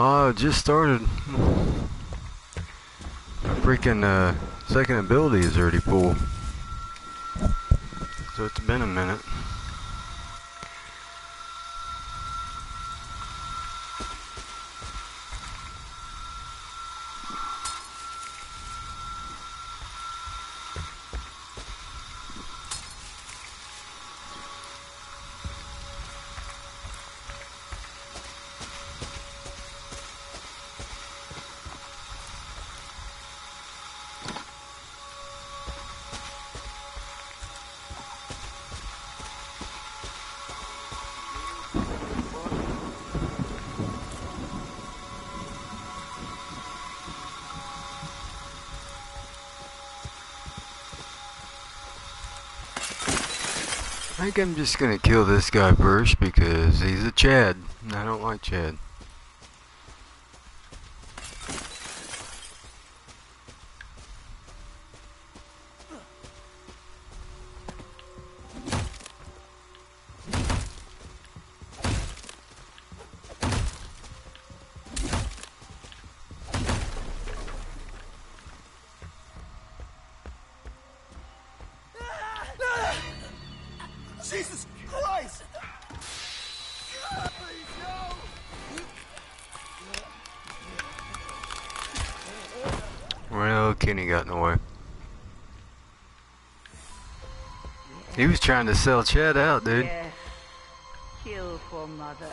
Oh, just started. My freaking uh, second ability is already full. So it's been a minute. I'm just gonna kill this guy first because he's a Chad. I don't like Chad. He was trying to sell Chad out, dude. Yes. Kill for mother.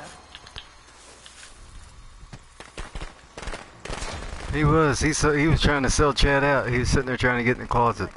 He was. He so he was trying to sell Chad out. He was sitting there trying to get in the closet.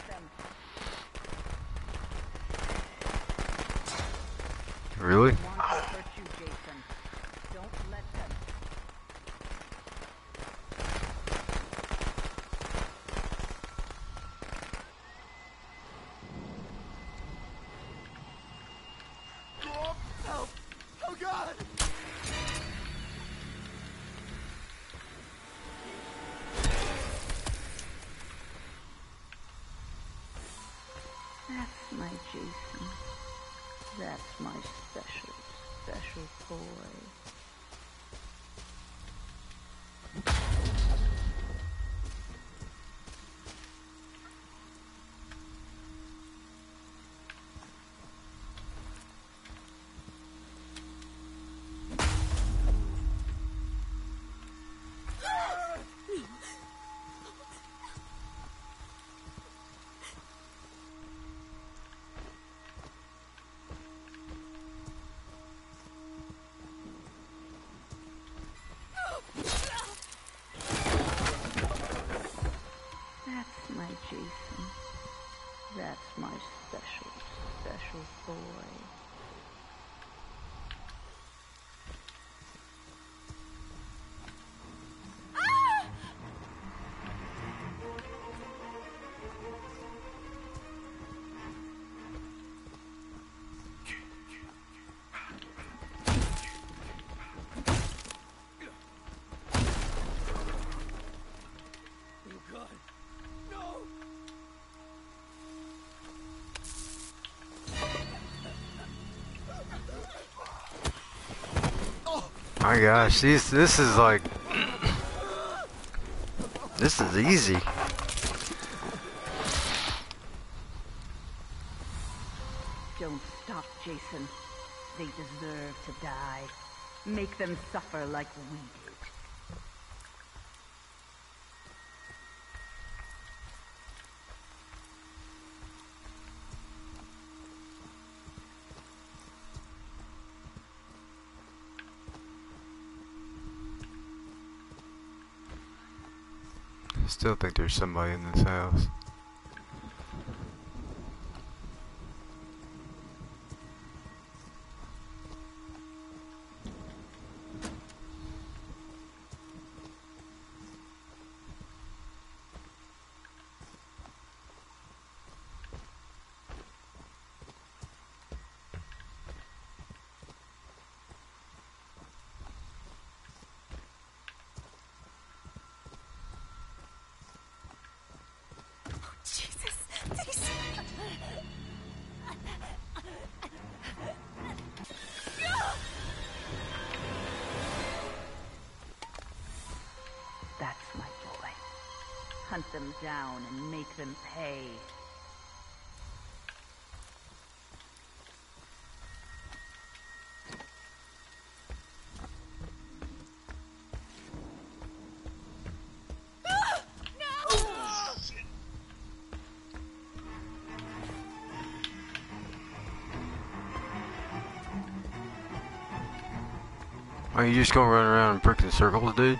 My gosh, this is like this is easy. Don't stop, Jason. They deserve to die. Make them suffer like we did. I still think there's somebody in this house. Hunt them down and make them pay. Are you just gonna run around in freaking circles, dude?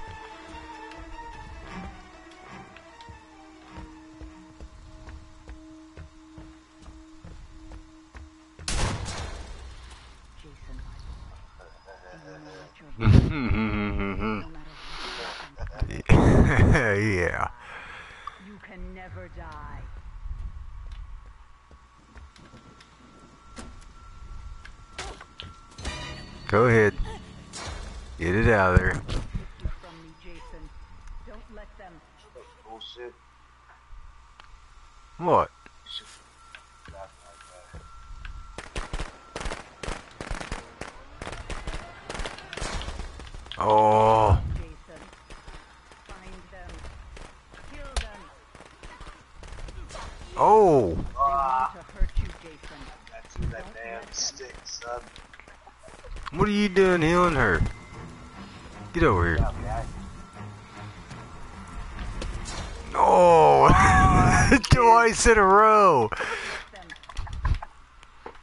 Twice in a row.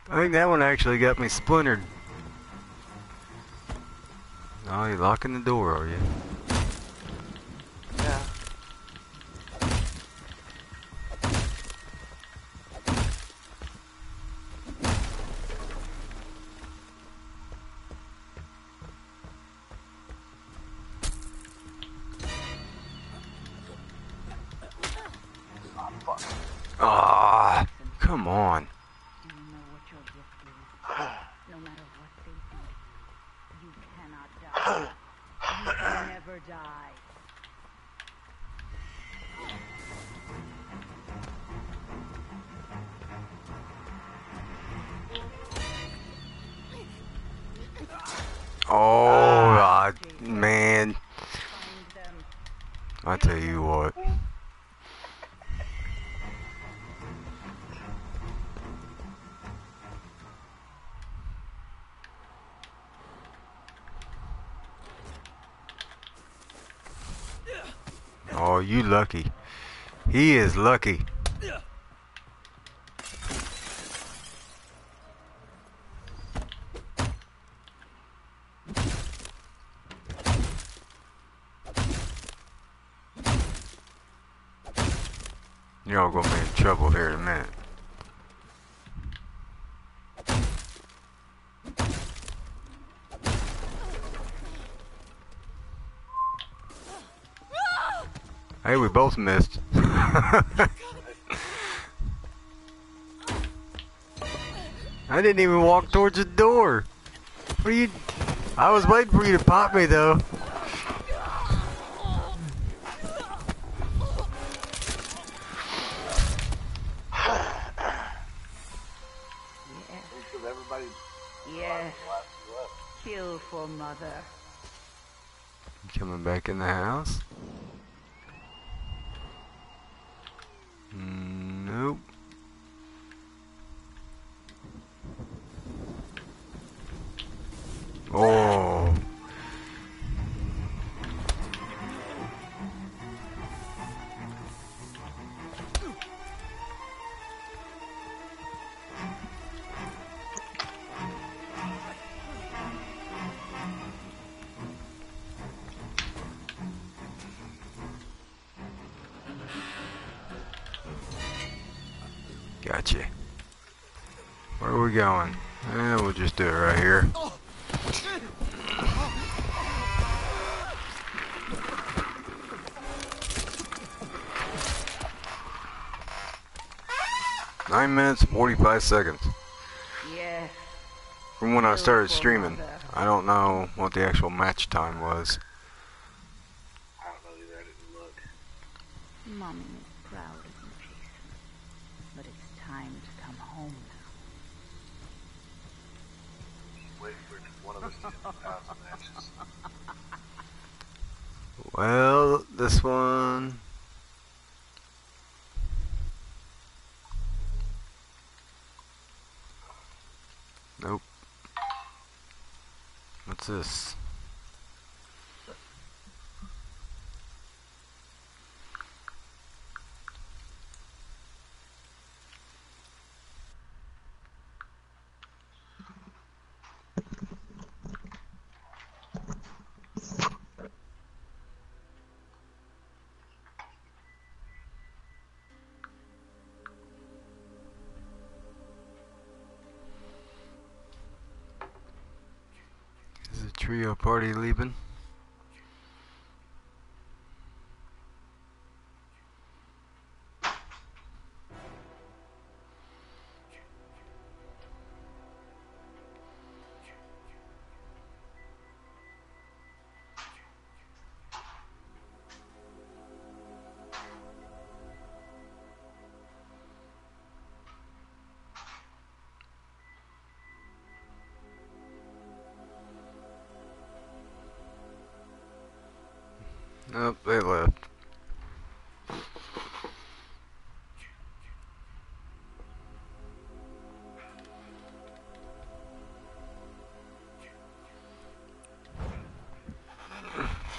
I think that one actually got me splintered. Oh, you're locking the door, are you? You lucky. He is lucky. Both missed. I didn't even walk towards the door. What are you? I was waiting for you to pop me though. Yes, Think of everybody yes. last left. Kill for mother. Coming back in the house? Nope. Oh. Nine minutes, 45 seconds. Yes. From when I started streaming. I don't know what the actual match time was. I don't know either. I didn't look. Mommy is proud of you, Jason. But it's time to come home now. Wait for one of us to get the thousand matches. Well, this one. This? Trio party leaving? Nope, they left.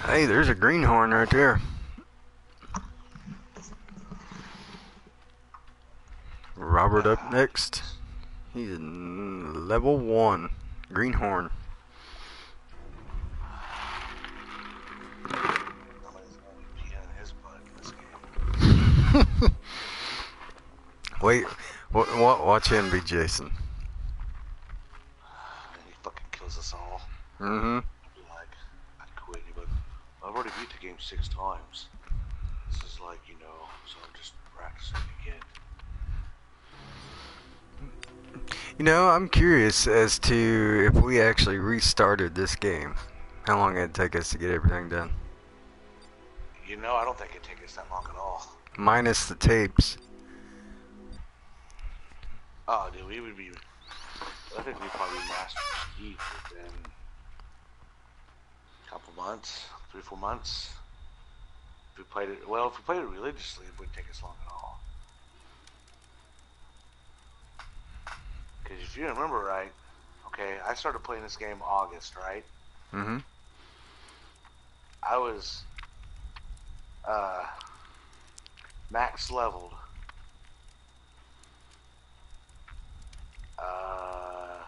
Hey, there's a greenhorn right there. Robert up next. He's level one. Greenhorn. Wait, wa- wa- watch him be Jason. And he fucking kills us all. Mm-hmm. I'd be like, I'd quit. But I've already beat the game six times. This is like, you know, so I'm just practicing again. You know, I'm curious as to if we actually restarted this game, how long it'd take us to get everything done. You know, I don't think it'd take us that long at all. Minus the tapes. Oh, dude, we would be. I think we'd probably master Steve within a couple months, three, four months. If we played it, well, if we played it religiously, it wouldn't take us long at all. Because if you remember right, okay, I started playing this game August, right? Mm-hmm. I was uh, max leveled. Uh,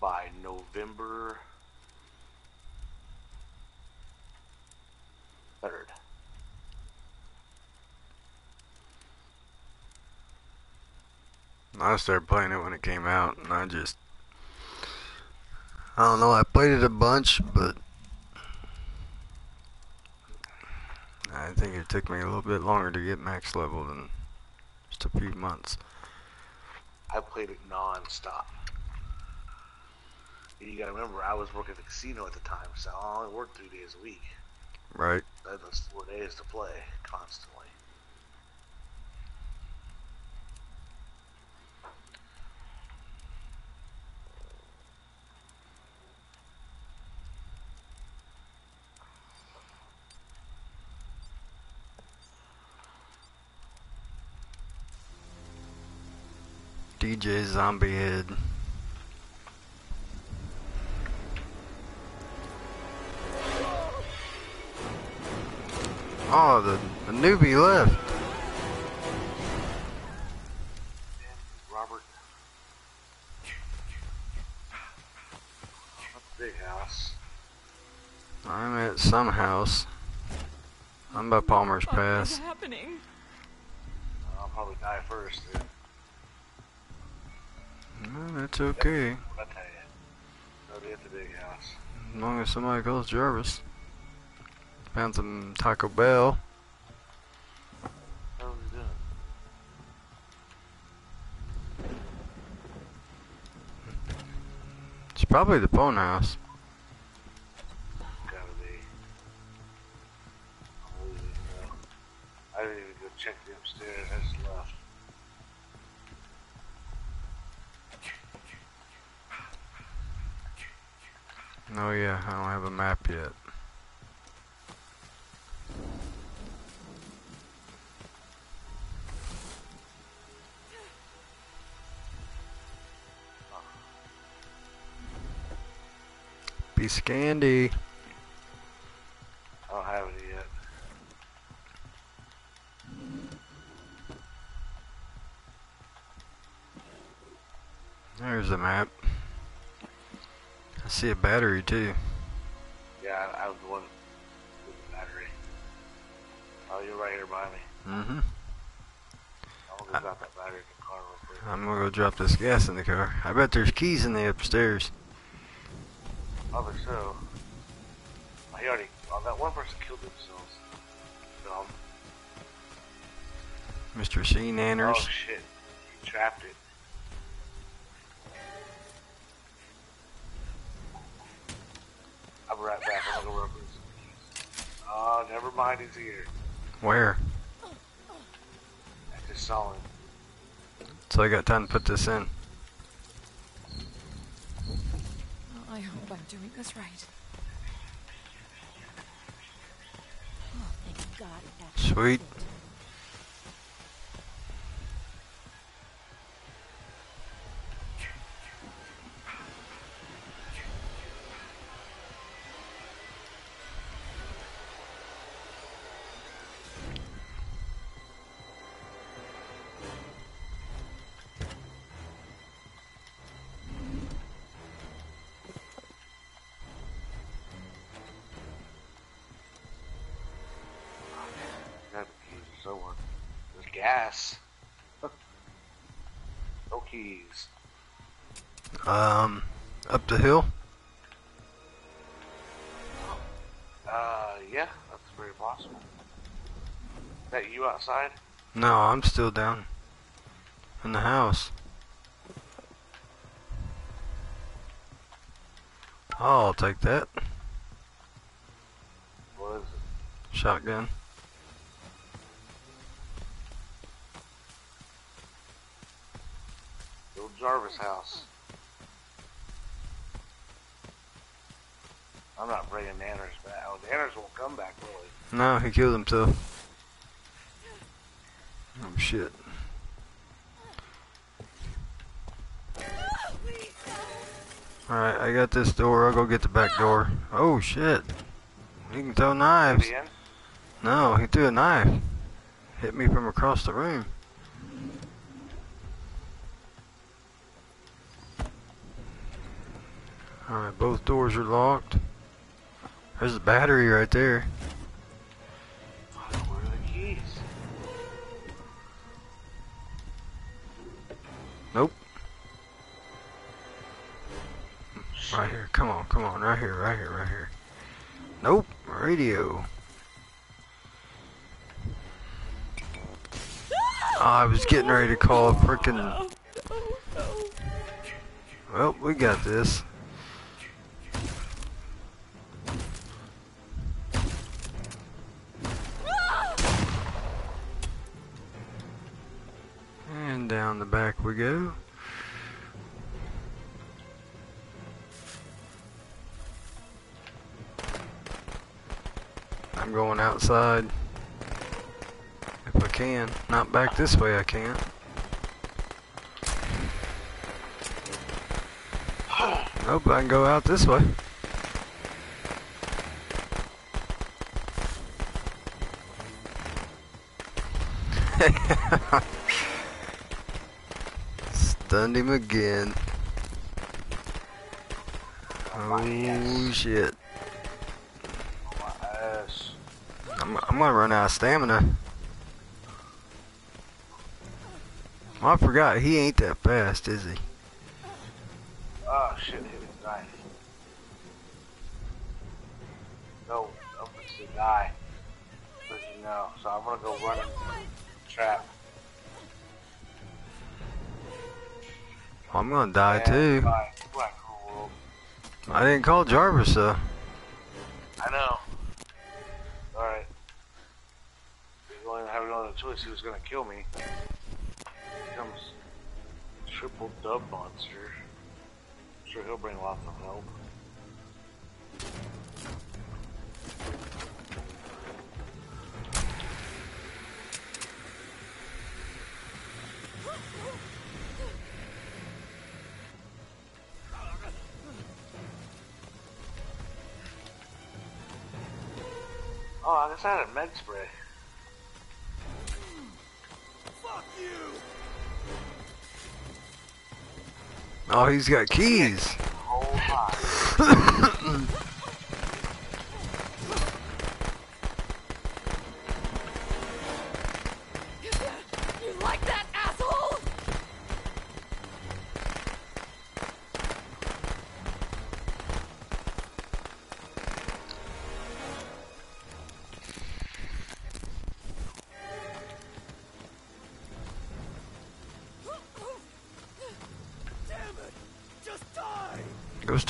by November 3rd. I started playing it when it came out, and I just. I don't know, I played it a bunch, but. I think it took me a little bit longer to get max level than just a few months. I played it non-stop. And you gotta remember, I was working at the casino at the time, so I only worked three days a week. Right? I had those four days to play constantly. DJ Zombie Head. Oh, the, the newbie left. Robert. Big house. I'm at some house. I'm by Palmer's oh, What is Pass. happening? I'll probably die first, dude. No, that's okay. I tell you. Nobody at the big house. As long as somebody calls Jarvis. Found some Taco Bell. It's probably the phone house. Map yet. Piece of candy. I don't have it yet. There's the map. I see a battery too. You're right here by me. Mm-hmm. I'll go grab that battery in the car real quick. I'm gonna go drop this gas in the car. I bet there's keys in the upstairs. Probably so. He already. Oh, that one person killed themselves. Dumb. Mr. C. Nanners. Oh shit. He trapped it. I'll be right back. I'm gonna go rub. Oh, ah, never mind. He's here. Where? I just saw him. So I got time to put this in. I hope I'm doing this right. Oh, thank God it actually Sweet. Gas. no keys. Um, up the hill. Uh, yeah, that's very possible. Is that you outside? No, I'm still down in the house. Oh, I'll take that What is it? shotgun. Jarvis house. I'm not bringing Nanners back. Oh, Nanners won't come back, really. No, he killed himself. Oh shit. Alright, I got this door. I'll go get the back door. Oh shit. He can throw knives. Is he in? No, he threw a knife. Hit me from across the room. Alright, both doors are locked. There's a battery right there. Oh, the? Nope. Right here. Come on, come on. Right here, right here, right here. Nope. Radio. Oh, I was getting ready to call a frickin' Well, we got this. Down the back we go. I'm going outside. If I can. Not back this way I can't. Nope, I can go out this way. Stunned him again. Oh shit. I'm, I'm gonna run out of stamina. Well, I forgot, he ain't that fast, is he? Oh, shit, hit his knife. No, I'm to die. But you know, so I'm gonna go run and trap. I'm gonna die Yeah, too. Bye. Cool. I didn't call Jarvis though. I know. Alright. He only have no other choice. He was gonna kill me. Here comes triple dub monster. I'm sure he'll bring lots of help. Oh, I guess I had a med spray. Fuck you! Oh, he's got keys.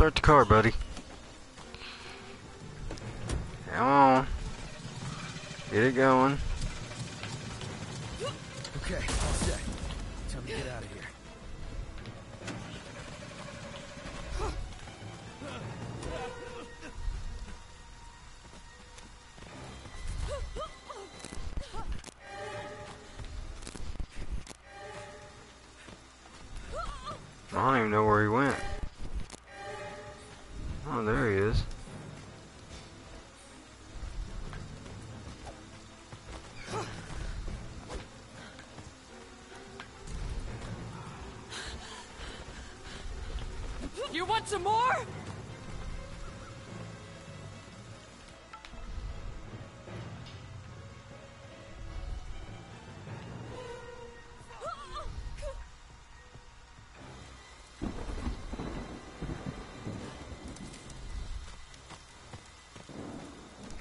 Start the car, buddy. Come on. Get it going.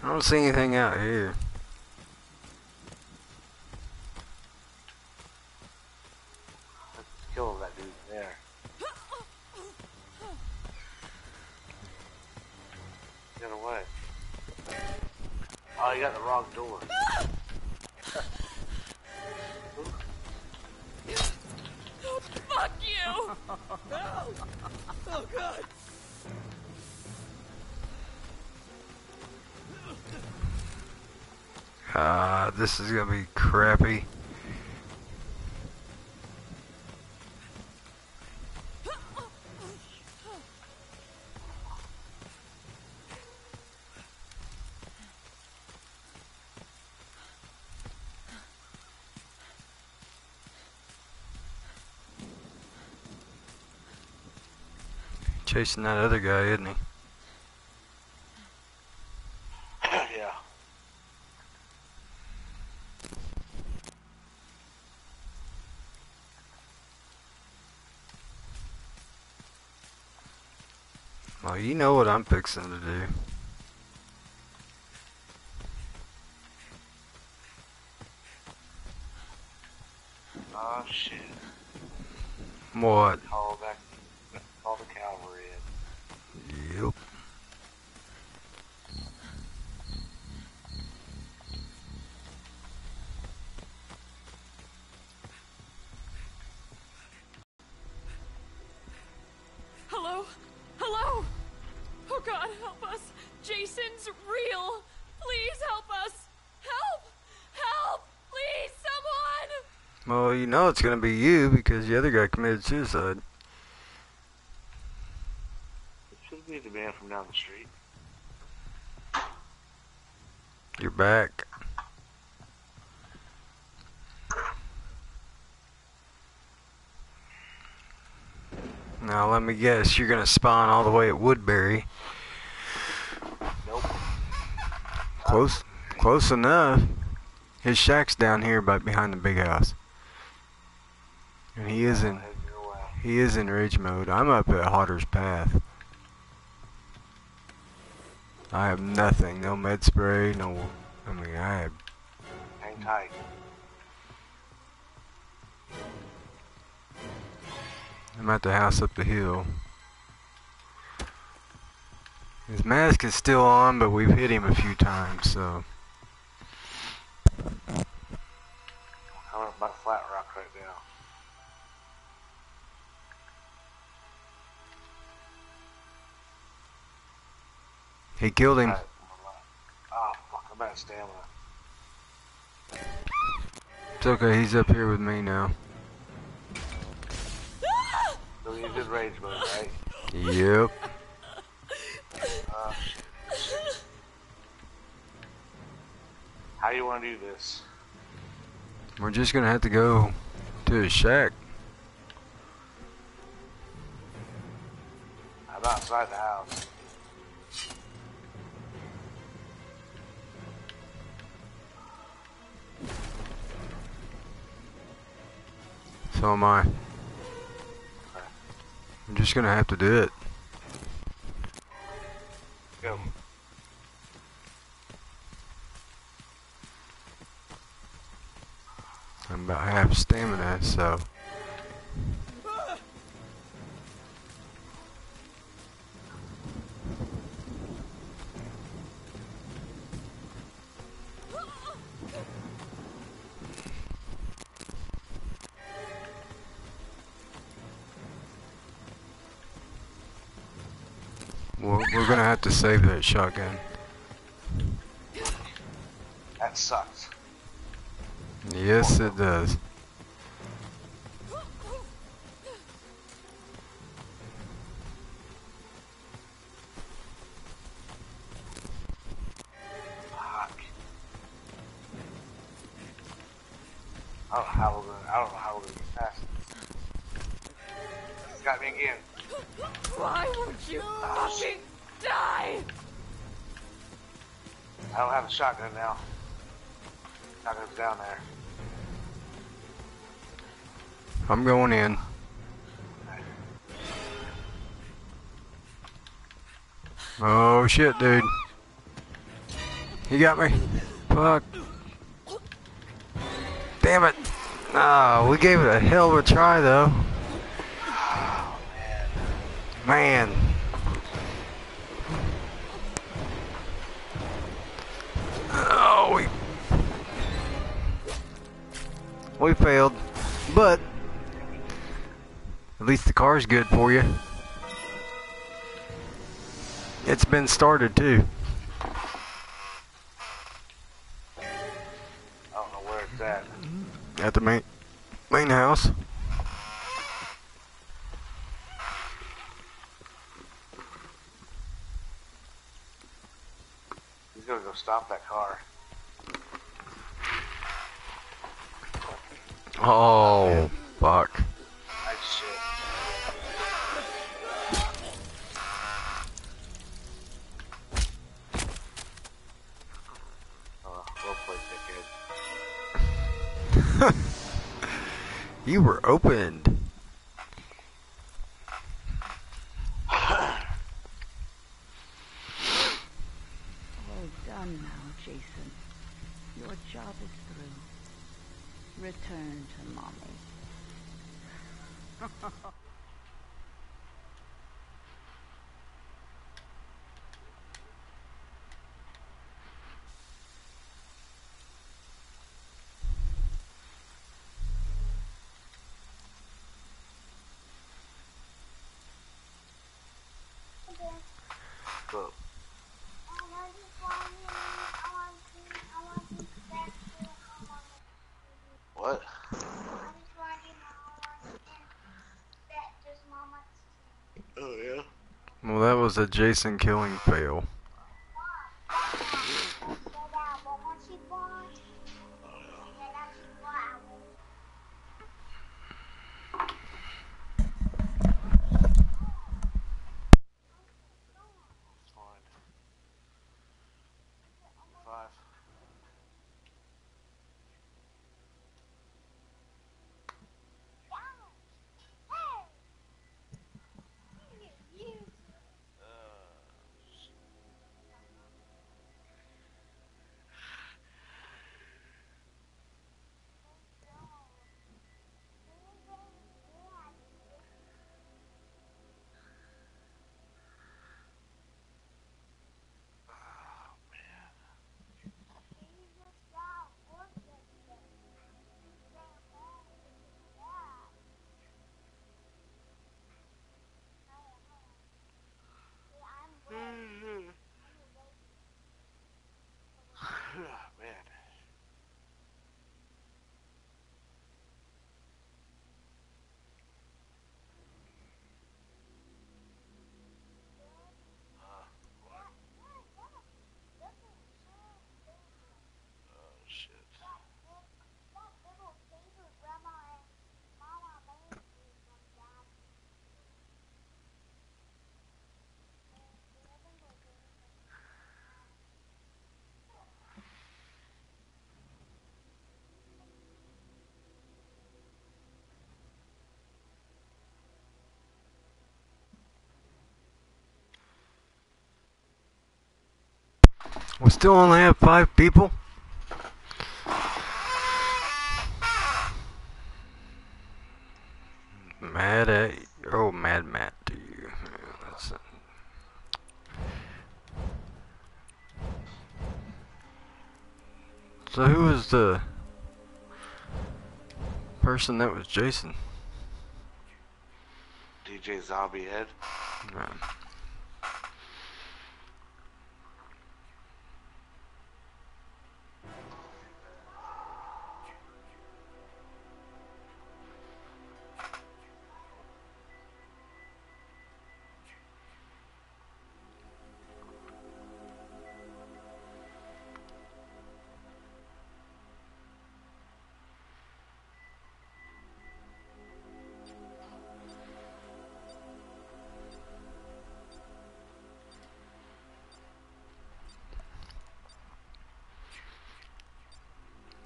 I don't see anything out here. Let's kill that dude there. Get away. Oh, you got the wrong door. This is gonna be crappy. Chasing that other guy, isn't he? yeah. Well, you know what I'm fixing to do. Oh shit. What? Well, you know it's gonna be you because the other guy committed suicide. It should be the man from down the street. You're back. Now let me guess, you're gonna spawn all the way at Woodbury. Nope. Close, close enough. His shack's down here, but behind the big house. And he is in, Head your way. he is in rage mode. I'm up at Hotter's Path. I have nothing, no med spray, no. I mean, I have Hang tight. I'm at the house up the hill. His mask is still on, but we've hit him a few times, so. Killed him. Oh, fuck, I'm out stamina. It's okay, he's up here with me now. So you rage mode, right? Yep. Oh, shit. you want to do this? We're just gonna have to go to his shack. I'm outside the house. So am I. I'm just gonna have to do it. Go. I'm about half stamina, so save that shotgun. That sucks. Yes, it does. I don't have a shotgun now. Shotgun's down there. I'm going in. Oh shit, dude. He got me. Fuck. Damn it. Ah, we gave it a hell of a try though. Man. We failed, but at least the car's good for you. It's been started too. Was a Jason killing fail. We still only have five people? Mad at oh mad Matt to you. Yeah, that's it. So who was the person that was Jason? DJ Zombie Head. No.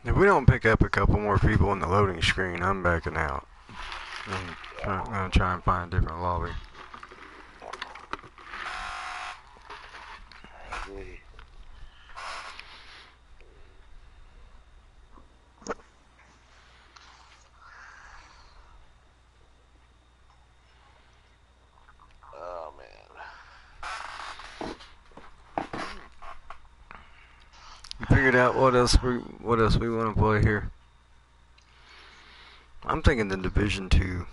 If we don't pick up a couple more people in the loading screen, I'm backing out. I'm, gonna try and find a different lobby. Hey. Oh man. You figured out what else we what else we want to play here? I'm thinking the Division Two.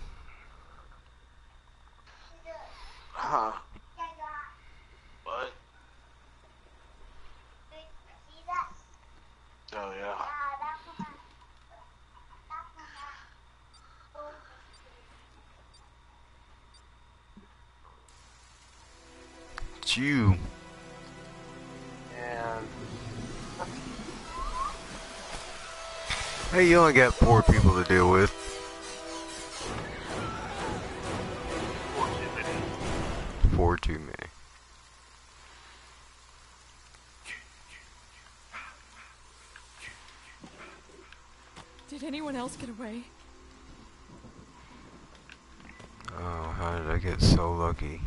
You only got four people to deal with. four too many. Four too many. Did anyone else get away? Oh, how did I get so lucky?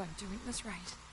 I'm doing this right.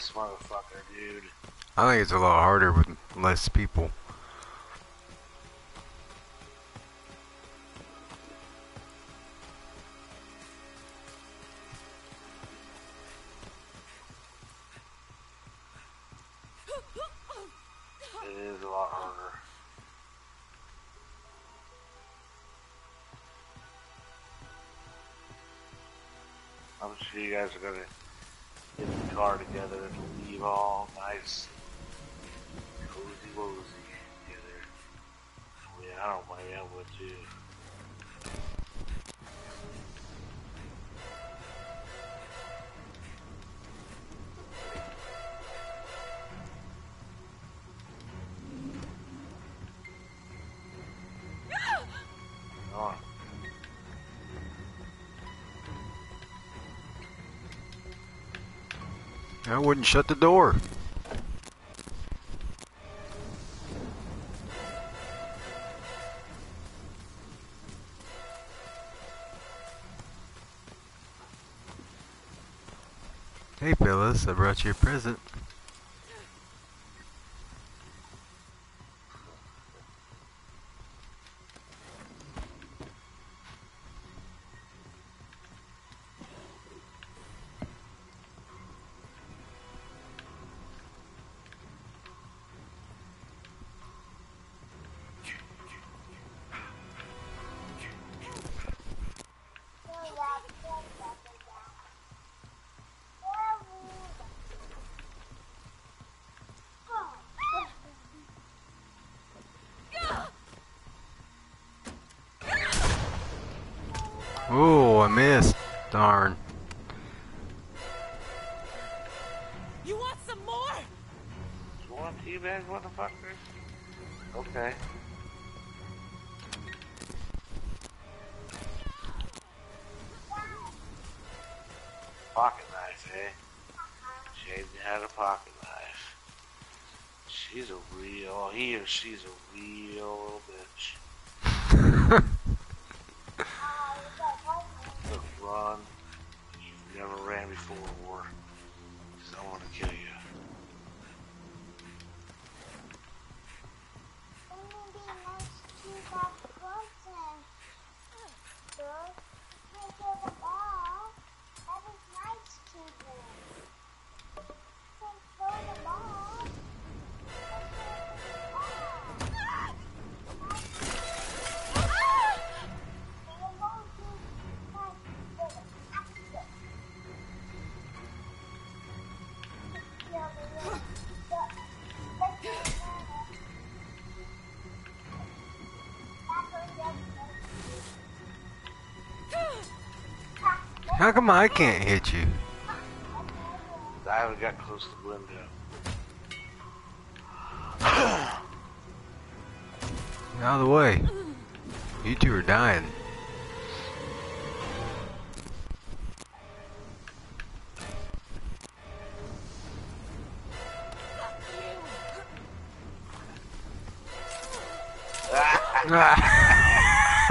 this motherfucker, dude. I think it's a lot harder with less people. you guys are gonna I wouldn't shut the door. Hey fellas, I brought you a present. How come I can't hit you? I haven't got close to the window. Out of the way. You two are dying.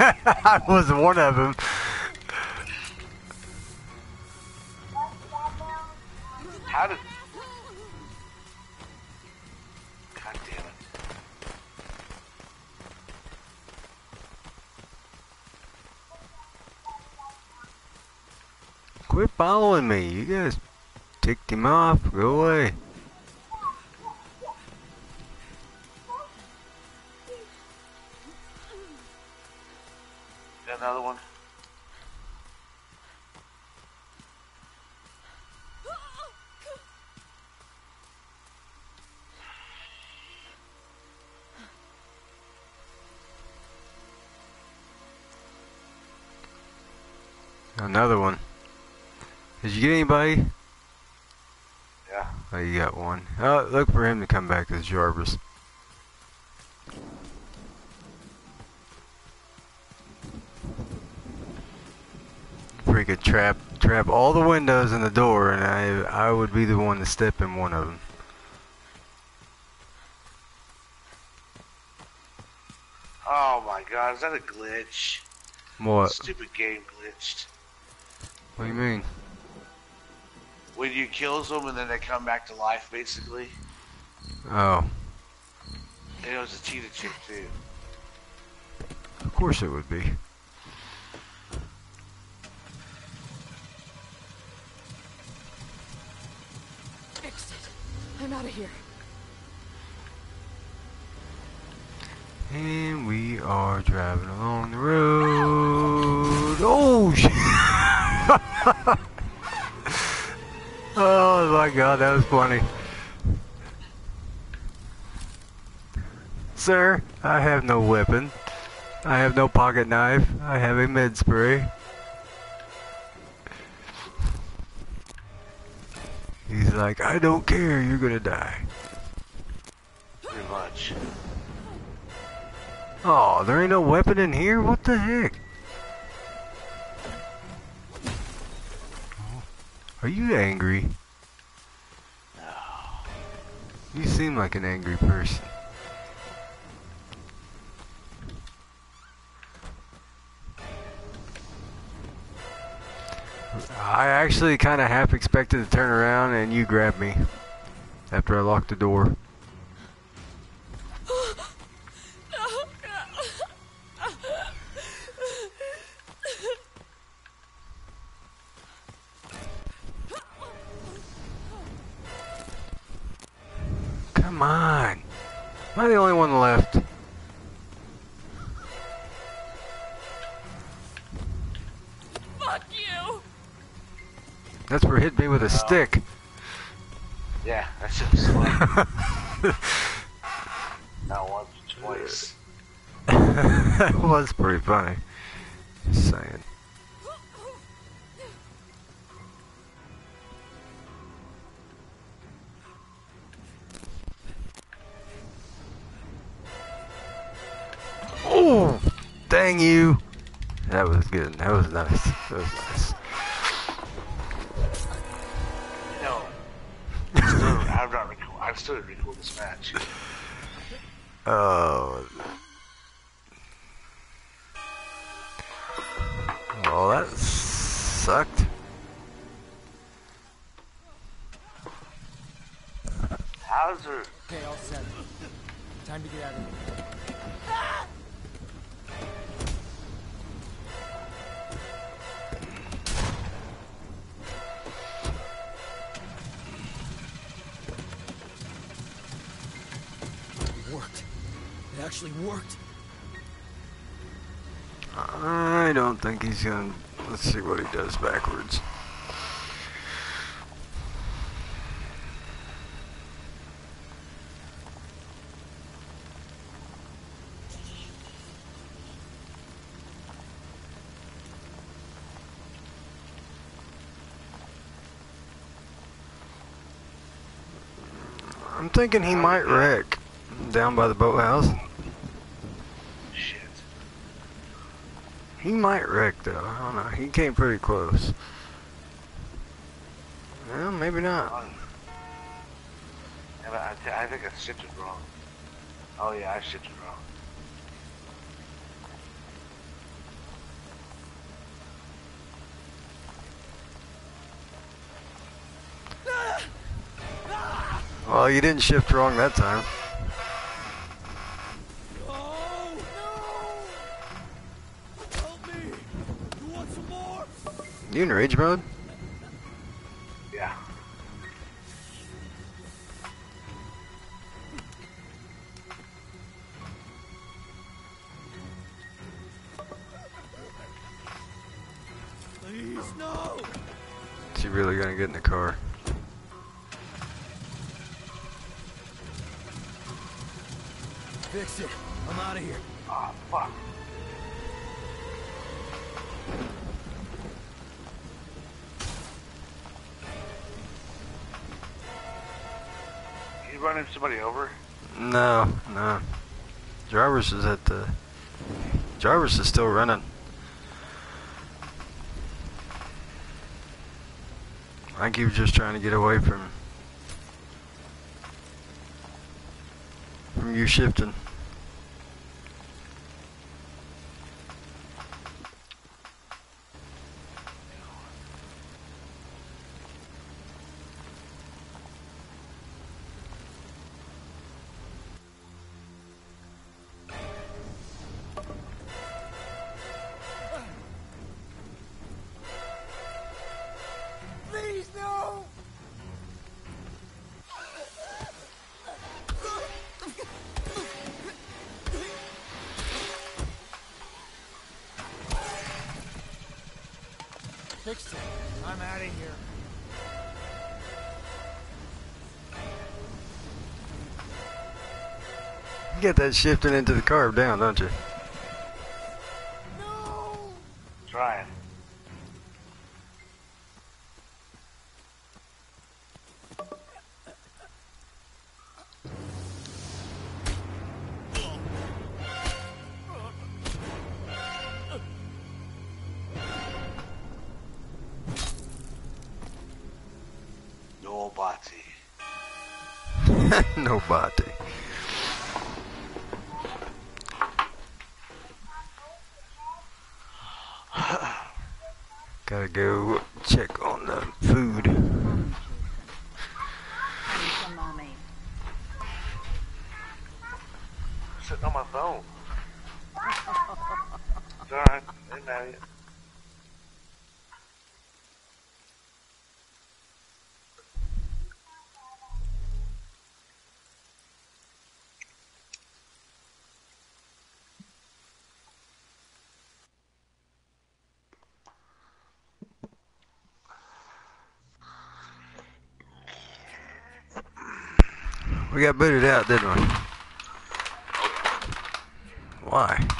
I was one of them. Following me. You guys ticked him off. Go away. Another one? Another one. Did you get anybody? Yeah. Oh, you got one. Oh, look for him to come back as Jarvis. We trap trap all the windows and the door, and I I would be the one to step in one of them. Oh my god, is that a glitch? What? Stupid game glitched. What do you mean? When you kills them and then they come back to life, basically. Oh, And it was a cheetah chick too. of course it would be. Fixed it. I'm out of here. And we are driving along the road. Oh, shit. oh my god, that was funny. Sir, I have no weapon. I have no pocket knife. I have a med spray. He's like, I don't care, you're gonna die. Pretty much. Oh, there ain't no weapon in here? What the heck? Are you angry? No. You seem like an angry person. I actually kind of half expected to turn around and you grabbed me after I locked the door. Stick. Yeah, that shit was funny. Not once, twice. that was pretty funny. Just saying. Oh, dang you! That was good. That was nice. That was nice. I don't think he's gonna. Let's see what he does backwards. I'm thinking he might wreck down by the boathouse. Shit. He might wreck though. I don't know. He came pretty close. Well, maybe not. Fun. Yeah, but I, I think I shifted wrong. Oh yeah, I shifted wrong. Well, you didn't shift wrong that time. You in rage mode? Somebody over? No, no. Jarvis is at the. Jarvis is still running. I think he was just trying to get away from. from you shifting. You get that shifting into the carve down, don't you? We got booted out, didn't we? Oh, Why?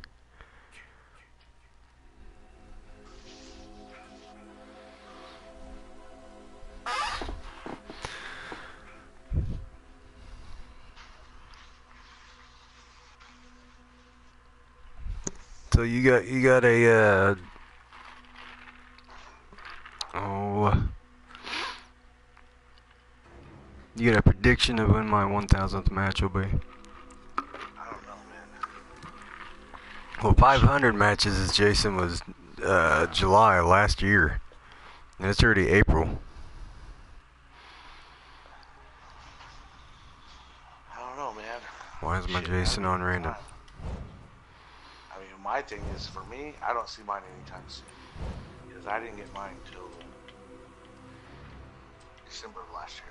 So you got you got a uh, oh you got a prediction of when my 1000th match will be? I don't know, man. Well, 500 matches as Jason was uh, July last year. And it's already April. I don't know, man. Why is my Shit, Jason on random? My thing is, for me, I don't see mine anytime soon. Because I didn't get mine until December of last year.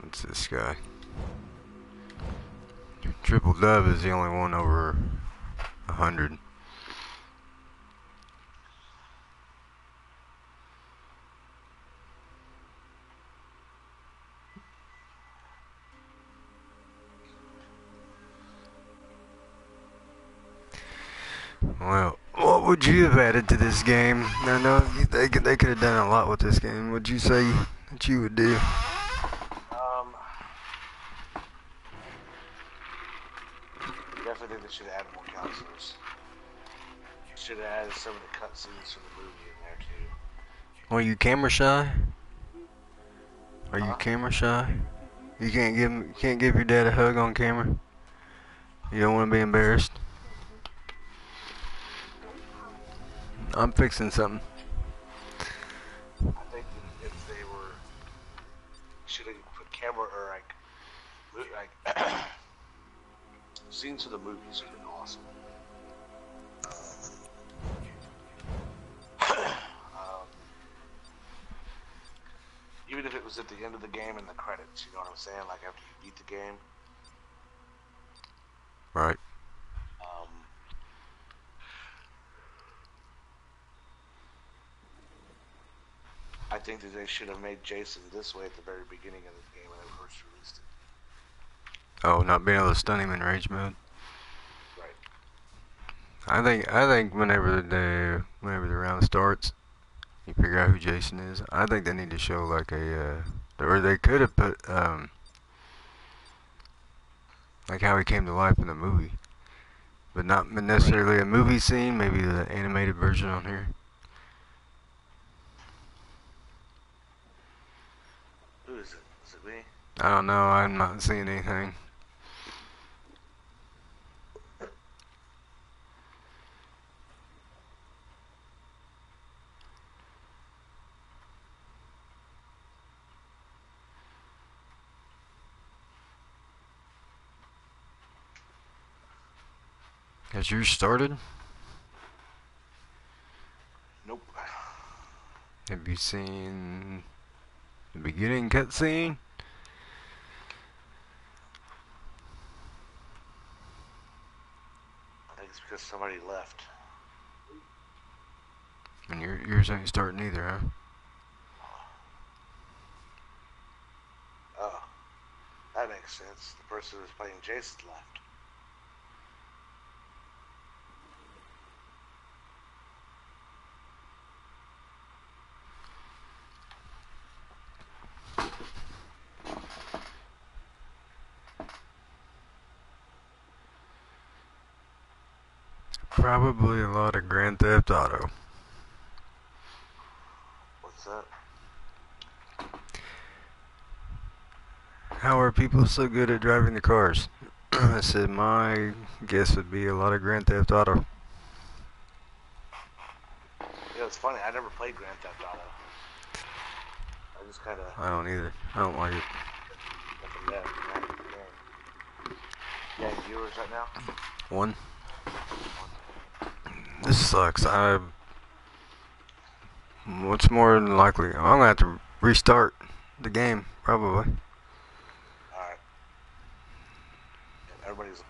What's this guy? Triple Dove is the only one over 100. Would you have added to this game? I know they could, they could have done a lot with this game. What'd you say that you would do? Um, definitely think they should have added more counselors. Should have added some of the cutscenes from the movie in there too. Are you camera shy? Are you Huh? camera shy? You can't give you can't give your dad a hug on camera. You don't want to be embarrassed. I'm fixing something. I think if they were, should have put camera or like, like scenes of the movies would have been awesome. um, even if it was at the end of the game in the credits, you know what I'm saying? Like after you beat the game. Right. Um, think that they should have made Jason this way at the very beginning of the game when they first released it. Oh, not being able to stun him in rage mode. Right. I think I think whenever the whenever the round starts, you figure out who Jason is. I think they need to show like a uh, or they could have put um like how he came to life in the movie, but not necessarily a movie scene. Maybe the animated version on here. Who is it? Is it me? I don't know. I'm not seeing anything. Has yours started? Nope. Have you seen the beginning cutscene? I think it's because somebody left. And your yours ain't starting either, huh? Oh. That makes sense. The person who's playing Jason left. Probably a lot of Grand Theft Auto. What's that? How are people so good at driving the cars? I said my guess would be a lot of Grand Theft Auto. Yeah, it's funny. I never played Grand Theft Auto. I just kind of I don't either. I don't like it. nothing there. Nothing there. Yeah, viewers right now. One. This sucks. I. What's more than likely? I'm gonna have to restart the game, probably. All right. Everybody's